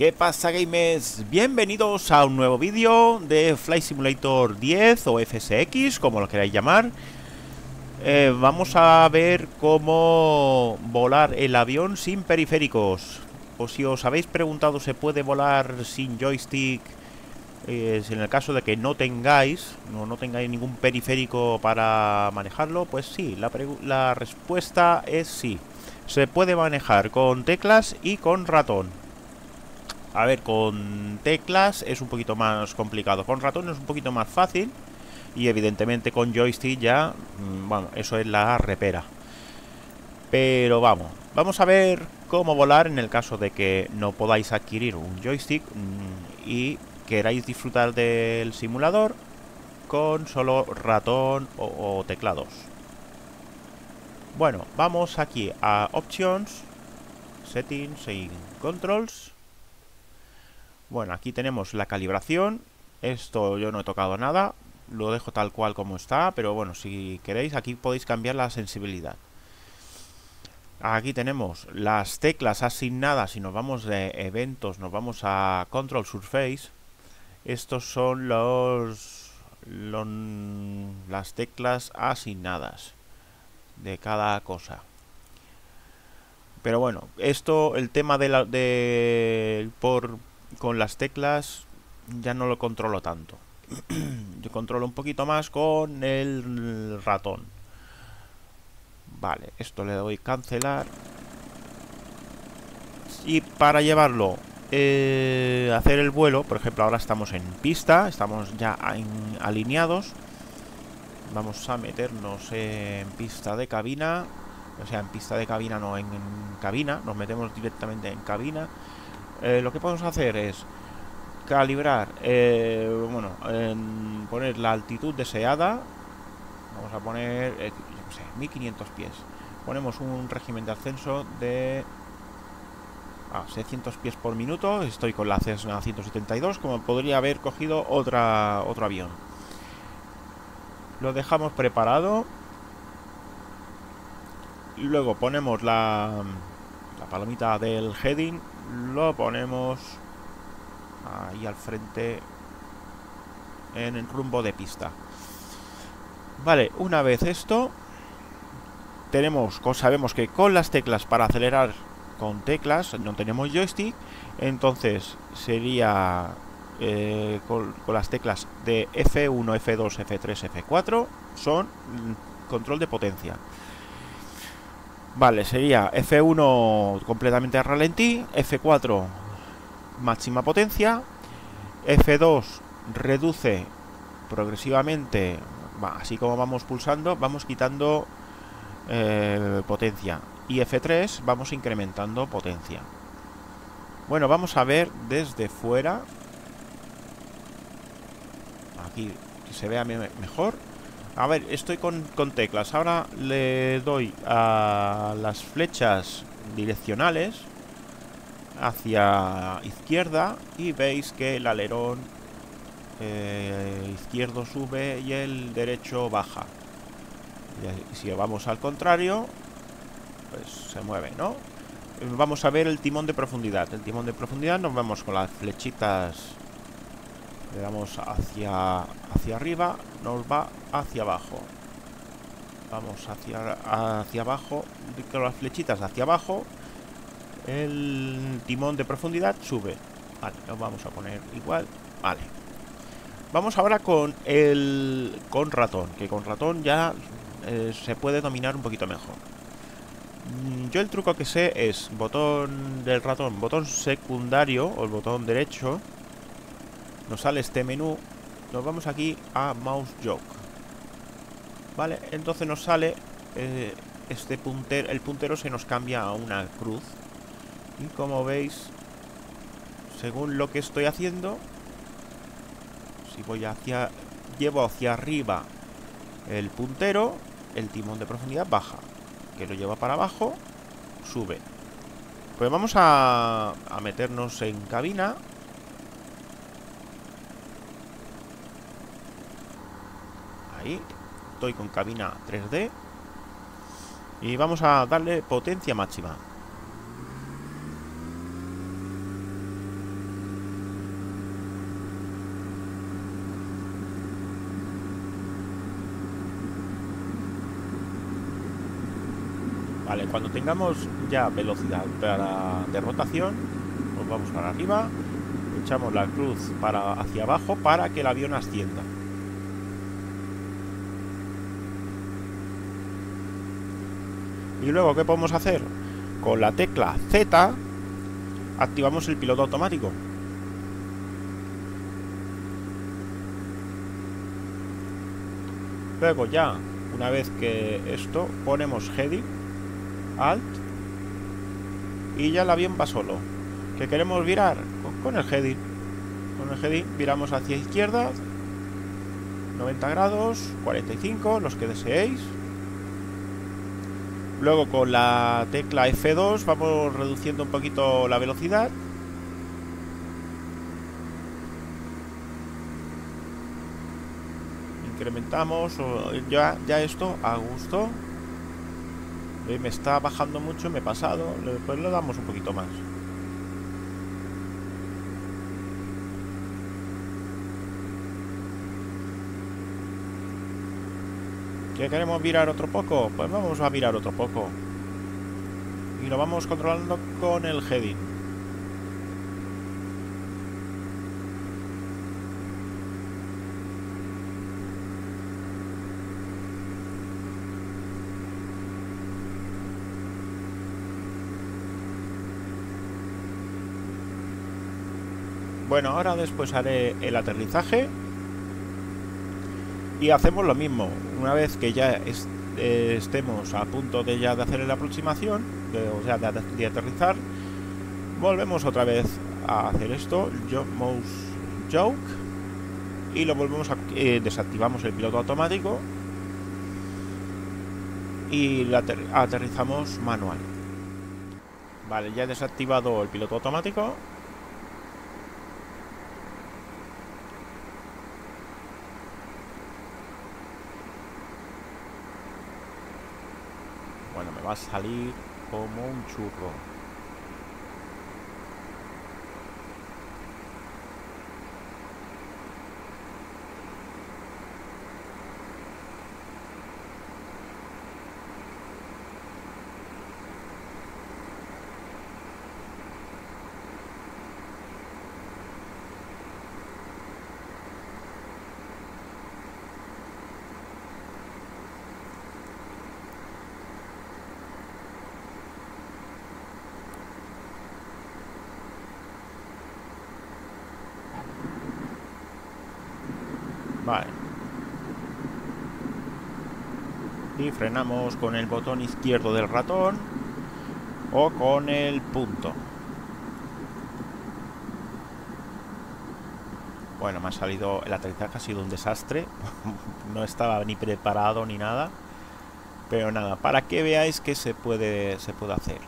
¿Qué pasa gamers? Bienvenidos a un nuevo vídeo de Flight Simulator 10 o FSX, como lo queráis llamar eh, Vamos a ver cómo volar el avión sin periféricos O si os habéis preguntado, ¿se puede volar sin joystick? Eh, en el caso de que no tengáis, no, no tengáis ningún periférico para manejarlo Pues sí, la, la respuesta es sí Se puede manejar con teclas y con ratón a ver, con teclas es un poquito más complicado. Con ratón es un poquito más fácil. Y evidentemente con joystick ya, mm, bueno, eso es la repera. Pero vamos, vamos a ver cómo volar en el caso de que no podáis adquirir un joystick mm, y queráis disfrutar del simulador con solo ratón o, o teclados. Bueno, vamos aquí a Options, Settings y Controls. Bueno, aquí tenemos la calibración. Esto yo no he tocado nada. Lo dejo tal cual como está. Pero bueno, si queréis, aquí podéis cambiar la sensibilidad. Aquí tenemos las teclas asignadas. Si nos vamos de eventos, nos vamos a Control Surface. Estos son los, las teclas asignadas de cada cosa. Pero bueno, esto, el tema de la, de, por, con las teclas ya no lo controlo tanto. Yo controlo un poquito más con el ratón. Vale, esto le doy cancelar. Y para llevarlo, eh, hacer el vuelo, por ejemplo, ahora estamos en pista, estamos ya alineados. Vamos a meternos en pista de cabina. O sea, en pista de cabina, no en cabina. Nos metemos directamente en cabina. Eh, lo que podemos hacer es calibrar, eh, bueno, poner la altitud deseada. Vamos a poner, eh, yo sé, 1500 pies. Ponemos un régimen de ascenso de a 600 pies por minuto. Estoy con la Cessna 172, como podría haber cogido otra, otro avión. Lo dejamos preparado. Luego ponemos la, la palomita del heading lo ponemos ahí al frente en el rumbo de pista. Vale, una vez esto, tenemos, sabemos que con las teclas para acelerar con teclas, no tenemos joystick, entonces sería eh, con, con, las teclas de F1, F2, F3, F4, son control de potencia. Vale, sería F1 completamente a ralentí, F4 máxima potencia, F2 reduce progresivamente, así como vamos pulsando, vamos quitando eh, potencia. Y F3 vamos incrementando potencia. Bueno, vamos a ver desde fuera, aquí que se vea mejor, a ver, estoy con, teclas. Ahora le doy a las flechas direccionales hacia izquierda y veis que el alerón eh, izquierdo sube y el derecho baja. Y si vamos al contrario, pues se mueve, ¿no? Vamos a ver el timón de profundidad. El timón de profundidad nos vemos con las flechitas le damos hacia, hacia arriba, nos va hacia abajo. Vamos hacia, hacia abajo, con las flechitas hacia abajo. El timón de profundidad sube. Vale, nos vamos a poner igual. Vale. Vamos ahora con el con ratón, que con ratón ya eh, se puede dominar un poquito mejor. Mm, yo el truco que sé es botón del ratón, botón secundario o el botón derecho nos sale este menú, nos vamos aquí a Mouse Joke. Vale, entonces nos sale eh, este puntero, el puntero se nos cambia a una cruz. Y como veis, según lo que estoy haciendo, si voy hacia, llevo hacia arriba el puntero, el timón de profundidad baja. Que lo lleva para abajo, sube. Pues vamos a, a meternos en cabina Ahí. Estoy con cabina 3D. Y vamos a darle potencia máxima. Vale, cuando tengamos ya velocidad para de rotación, pues vamos para arriba, echamos la cruz para hacia abajo para que el avión ascienda. Y luego, ¿qué podemos hacer? Con la tecla Z activamos el piloto automático. Luego ya, una vez que esto, ponemos heading, alt, y ya el avión va solo. ¿Qué queremos virar? Con el heading. Con el heading viramos hacia izquierda, 90 grados, 45, los que deseéis. Luego con la tecla F2 vamos reduciendo un poquito la velocidad. Incrementamos ya, esto a gusto. Me está bajando mucho, me he pasado. Después le damos un poquito más. ¿Que queremos virar otro poco? Pues vamos a virar otro poco. Y lo vamos controlando con el heading. Bueno, ahora después haré el aterrizaje y hacemos lo mismo. Una vez que ya eh, estemos a punto de ya de hacer la aproximación, o sea, de, aterrizar, volvemos otra vez a hacer esto, mouse joke, y lo volvemos a eh, desactivamos el piloto automático y aterrizamos manual. Vale, ya he desactivado el piloto automático Bueno, me va a salir como un churro. Y frenamos con el botón izquierdo del ratón o con el punto. Bueno, me ha salido... El aterrizaje ha sido un desastre. no estaba ni preparado ni nada. Pero nada, para que veáis que se puede, se puede hacer.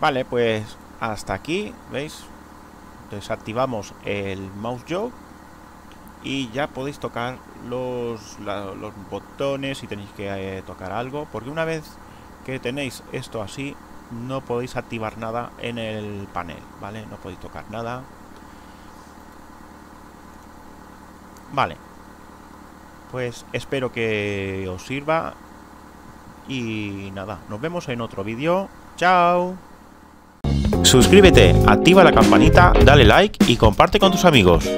Vale, pues hasta aquí, ¿veis? Desactivamos el mouse joke y ya podéis tocar los, botones si tenéis que eh, tocar algo porque una vez que tenéis esto así no podéis activar nada en el panel vale no podéis tocar nada. Vale. Pues espero que os sirva y nada nos vemos en otro vídeo. Chao. Suscríbete activa la campanita dale like y comparte con tus amigos